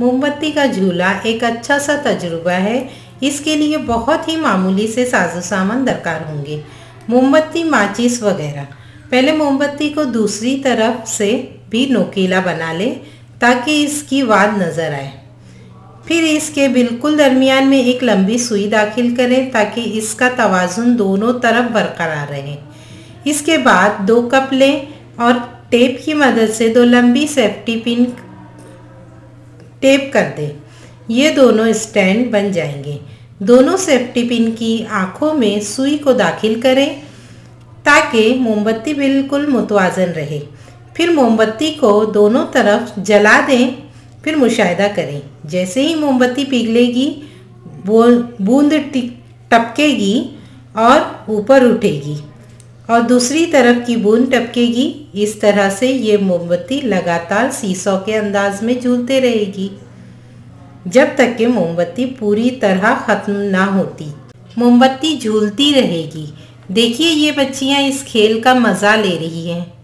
मोमबत्ती का झूला एक अच्छा सा तजुर्बा है। इसके लिए बहुत ही मामूली से साजो सामान दरकार होंगे। मोमबत्ती, माचिस वगैरह। पहले मोमबत्ती को दूसरी तरफ़ से भी नोकीला बना ले, ताकि इसकी वाद नज़र आए। फिर इसके बिल्कुल दरमियान में एक लंबी सुई दाखिल करें, ताकि इसका तवाज़ुन दोनों तरफ़ बरकरार रहे। इसके बाद दो कप लें और टेप की मदद से दो लंबी सेफ्टी पिन टेप कर दें। ये दोनों स्टैंड बन जाएँगे। दोनों सेफ्टी पिन की आँखों में सुई को दाखिल करें ताकि मोमबत्ती बिल्कुल मुतवाजन रहे। फिर मोमबत्ती को दोनों तरफ़ जला दें, फिर मुशाहिदा करें। जैसे ही मोमबत्ती पिघलेगी वो बूंद टपकेगी और ऊपर उठेगी। और दूसरी तरफ़ की बूंद टपकेगी। इस तरह से ये मोमबत्ती लगातार सीसौ के अंदाज में झूलते रहेगी। जब तक कि मोमबत्ती पूरी तरह ख़त्म ना होती, मोमबत्ती झूलती रहेगी। देखिए ये बच्चियाँ इस खेल का मज़ा ले रही हैं।